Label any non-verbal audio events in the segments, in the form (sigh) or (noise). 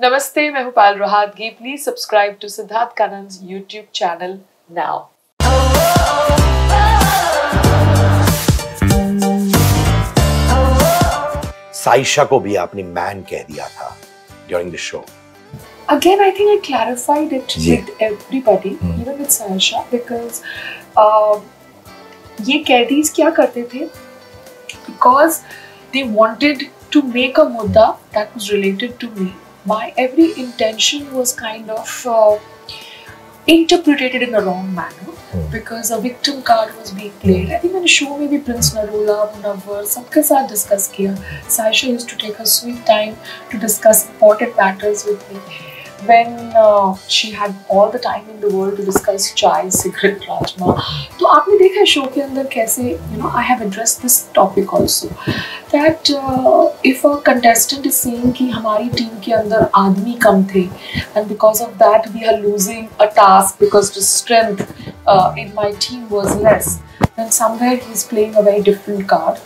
नमस्ते मैं हूपाल Rohatgi please subscribe to Siddharth Kanand YouTube channel now Saisha को भी आपने मैन कह दिया था during the show again I think I clarified it with everybody even with Saisha because ये कैदीज क्या करते थे? Because they wanted to make a मुद्दा that was related to me my every intention was kind of uh, interpreted in the wrong manner Hmm. because a victim card was being played i think मैंने show में भी Prince Narula Munawwar सबके साथ discuss किया Saisha used to take her sweet time to discuss important matters with me when uh, she had all the time in the world to discuss chai, cigarette, rajma. तो आपने देखा है शो के अंदर कैसे you know I have address this topic also that if a contestant is seeing कि हमारी team के अंदर आदमी कम थे and because of that we are losing a task because the strength in my team was less less then somewhere he's playing a very different card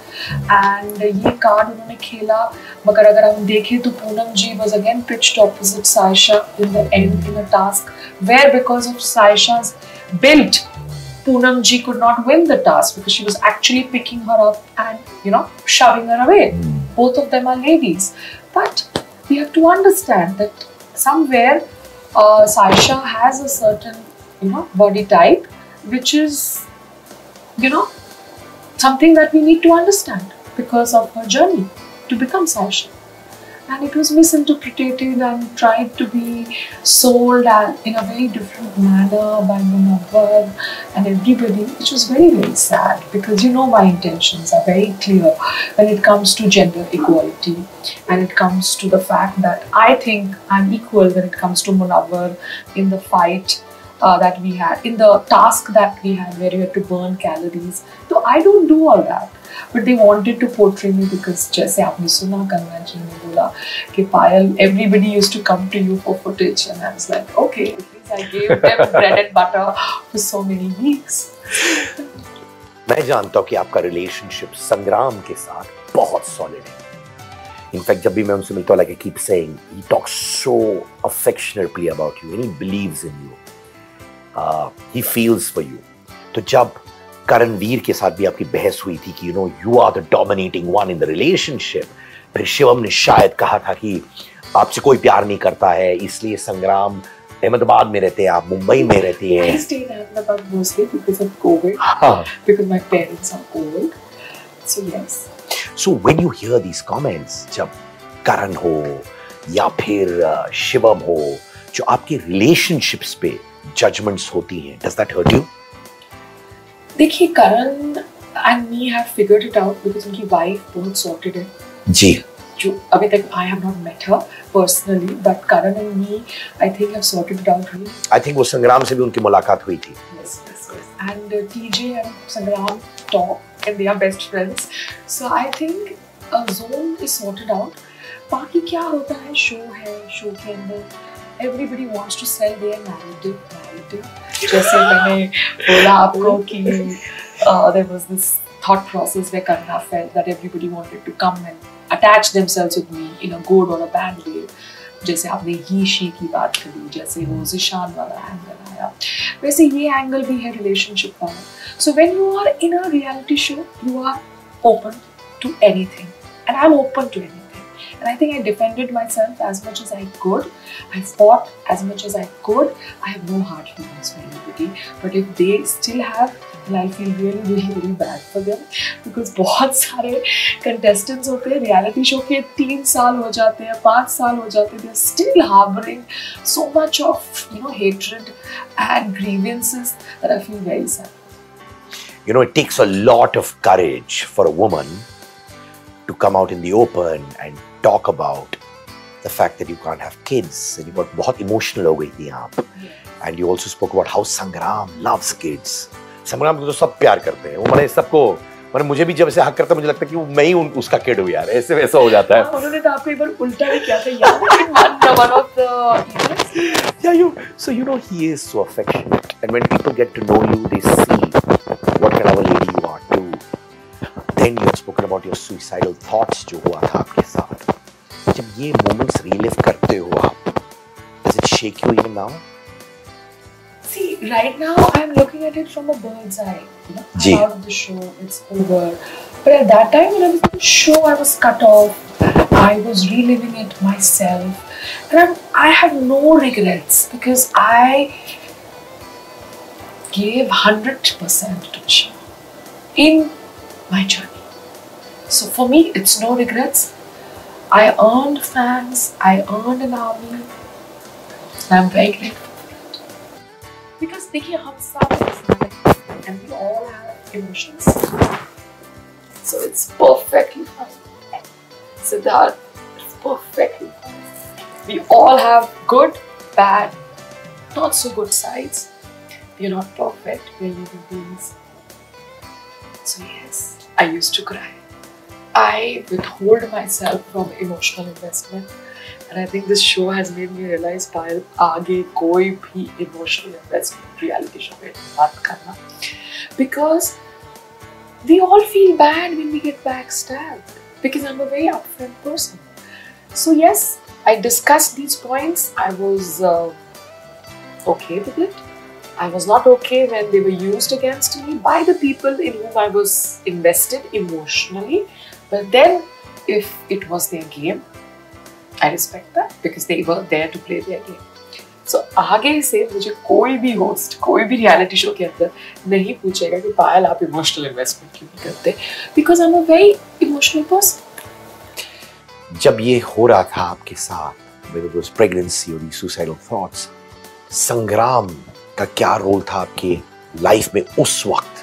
and ये card उन्होंने खेला मगर अगर हम देखें तो पूनम जी was again pitched opposite Saisha in the end in a task where because of Saisha's build Poonam ji could not win the task because she was actually picking her up and you know shoving her away. Both of them are ladies, but we have to understand that somewhere uh, Saisha has a certain you know body type which is you know something that we need to understand because of her journey to become Saisha. And it was misinterpreted and tried to be sold in a very different manner by Munawar and everybody, which was very, very sad because you know my intentions are very clear when it comes to gender equality and it comes to the fact that I think I'm equal when it comes to Munawar in the fight uh, that we had, in the task that we had where you had to burn calories. So I don't do all that. But they wanted to portray me because जैसे आपने सुना कंगना जी ने बोला कि पायल everybody used to come to you for footage and I was like okay at least I gave them bread (laughs) and butter for so many weeks. मैं जानता हूँ कि आपका रिलेशनशिप संग्राम के साथ बहुत सॉलिड है इनफैक्ट जब भी मैं उनसे मिलता हूँ like I keep saying he talks so affectionately about you and he believes in you he feels for you तो जब करणवीर के साथ भी आपकी बहस हुई थी कि you know you are the dominating one in the relationship फिर शिवम ने शायद कहा था कि आपसे कोई प्यार नहीं करता है इसलिए संग्राम अहमदाबाद में रहते हैं आप मुंबई में रहती हैं। Stayed in Ahmedabad mostly because of COVID, because my parents are old. So so when you hear these comments जब करण हो या फिर शिवम हो जो आपके रिलेशनशिप्स पे जजमेंट्स होती हैं। डज दैट हर्ट यू देखिए Karan and me have figured it out because उनकी वाइफ बहुत सॉर्टेड है। जी। जो अभी तक I have not met her personally but Karan and me I think have sorted it out really I think वो संग्राम से भी उनकी मुलाकात हुई थी। TJ and Sangram talk and they are best friends. So I think a zone is sorted out. बाकी क्या होता है? शो है शो के अंदर। Everybody wants to sell their narrative narrative जैसे मैंने बोला आपको कि there was this thought process where Karna felt that everybody wanted to come and attach themselves with me in a good or a bad way. जैसे आपने ही she की बात करी, जैसे वो जिशान वाला एंगल आया। वैसे ये एंगल भी है रिलेशनशिप वाला so when you are in a reality show you are open to anything and I am open to anything And I think I defended myself as much as I could. I fought as much as I could. I have no hard feelings for anybody. But if they still have, then I feel really, really, (laughs) really bad for them. Because बहुत सारे contestants होते हैं reality show के तीन साल हो जाते हैं पाँच साल हो जाते हैं they're still harboring so much of you know hatred and grievances that I feel very sad. You know, it takes a lot of courage for a woman to come out in the open and talk about the fact that you can't have kids you but बहुत emotional हो गई थी आप। And you also spoke about how Sangram loves kids Sangram को तो सब प्यार करते हैं। वो मैंने सबको मैंने मुझे भी जब ऐसे हक करता मुझे लगता है कि वो मैं ही उसका किड हुई यार। ऐसे वैसा हो जाता है। हाँ, उन्होंने तो आपको एक बार उल्टा भी किया था यार वन ऑफ़ द या you so you know he is so affectionate and when people get to know you they see what can our lady you to then you have spoken about your suicidal thoughts जो हुआ था आपके साथ। जब ये moments relive करते हो आप, shake you even now? See, right now I'm looking at it from a bird's eye. You know, Ji. I'm out of the show, it's over. But at that time, when I was in the show, I was cut off. I was reliving it myself. And I'm, I have no regrets because I gave 100% to the show in my journey. So for me, it's no regrets. I owned fans, I owned an army. I'm very grateful. Because Nikki helps our personality and we all have emotions. So it's perfectly fine. Siddharth, it's perfectly fine. We all have good, bad, not so good sides. We're not perfect, we're human beings. So yes, I used to cry. I withhold myself from emotional investment. And I think this show has made me realize पायल आगे कोई भी emotional investment reality show में मत करना because we all feel bad when we get backstabbed because I'm a very upfront person. So yes, I discussed these points. I was uh, okay with it. I was not okay when they were used against me by the people in whom I was invested emotionally. But then, if it was their game, I respect that because they were there to play their game. So आगे से मुझे कोई भी host कोई भी reality show के अंदर नहीं पूछेगा कि पायल आप इमोशनल इन्वेस्टमेंट क्यों नहीं करते because I am a very emotional person जब ये हो रहा था आपके साथ whether it was pregnancy or these suicidal thoughts संग्राम का क्या रोल था आपके लाइफ में उस वक्त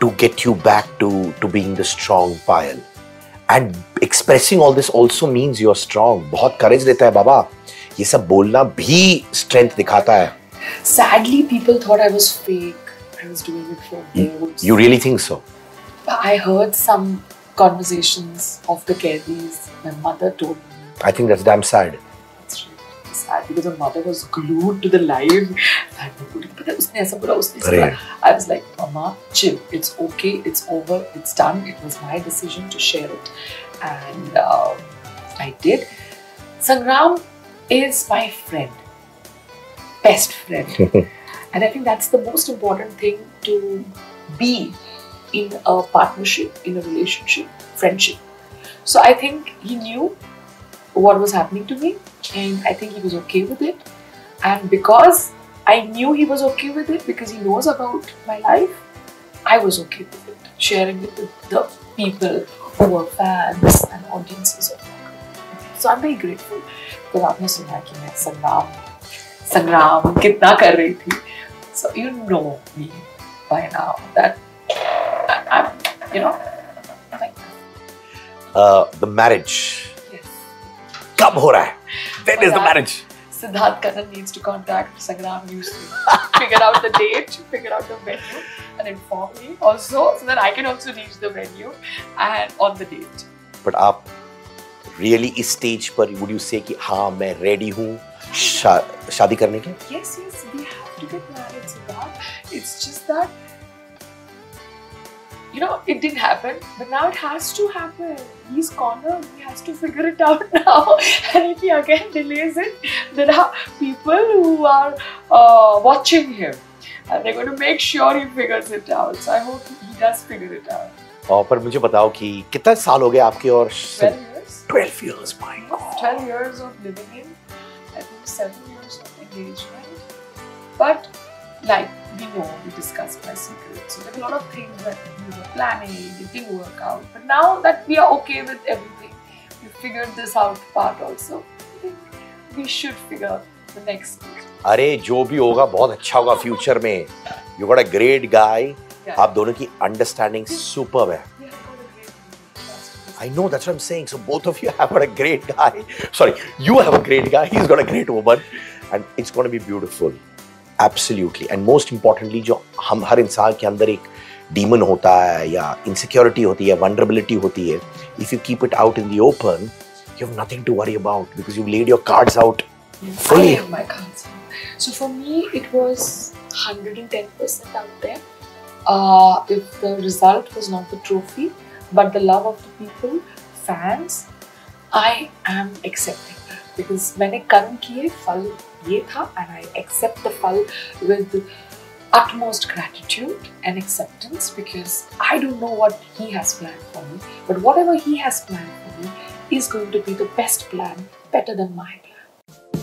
to get you back to, to being the strong Payal. And expressing all this also means you're strong. बहुत courage देता है बाबा ये सब बोलना भी strength दिखाता है Sadly, people thought I was fake. I was doing it for views. You really think so? I heard some conversations of the Kedis. My mother told me. I think that's damn sad sad because her mother was glued to the live. And nobody- but उसने ऐसा बोला, उसने ऐसा अरे। बोला. I was like, Mama, chill. It's okay. It's over. It's done. It was my decision to share it, and uh, I did. Sangram is my friend, best friend, (laughs) and I think that's the most important thing to be in a partnership, in a relationship, friendship. So I think he knew what was happening to me, and I think he was okay with it. And because I knew he was okay with it, because he knows about my life, I was okay with it, sharing it with the people who were fans and audiences of Rock. So I'm very grateful because आपने सुना कि मैं संग्राम संग्राम कितना कर रही थी. So you know me by now that I- I'm, you know, like कब हो रहा है? Then is the marriage Siddharth Kannan needs to contact Sangram news figure out the date figure out the venue and inform me also so that I can also reach the venue and on the date but आप really इस stage पर would you say कि हाँ मैं ready हूँ शा, शादी करने के yes yes we have to get married Siddharth it's just that you know, it didn't happen, but now it has to happen. He's cornered. He has to figure it out (laughs) now. And if he again delays it, there are people who are uh, watching him. And they're going to make sure he figures it out. So I hope he does figure it out. और पर मुझे बताओ कि कितना साल हो गए आपके और 12 years? 12 years my god 12 years of living in, I think 7 years of engagement. But, like, we know, we discussed my secrets. So, there are a lot of things that we were planning, it didn't work out. But now that we are okay with everything, we figured this out part also. I think we should figure out the next stage. अरे जो भी होगा बहुत अच्छा होगा future में you got a great guy Yeah. आप दोनों की अंडरस्टैंडिंग सुपर है We have got a great relationship. I know that's what I'm saying. So both of you have got a great guy. Sorry, you have a great guy. He's got a great woman, and it's going to be beautiful. Absolutely. And most importantly, जो हम हर इंसान के अंदर एक demon होता है या insecurity होती है, vulnerability होती है, if you keep it out in the open, you have nothing to worry about because you've laid your cards out. Fully. I have my cards out. So for me, it was 110% out there. Uh, if the result was not the trophy, but the love of the people, fans, I am accepting that. Because मैंने कर्म किए फल ये था and I accept the फल with utmost gratitude and acceptance because I don't know what He has planned for me, but whatever He has planned for me is going to be the best plan, better than my plan.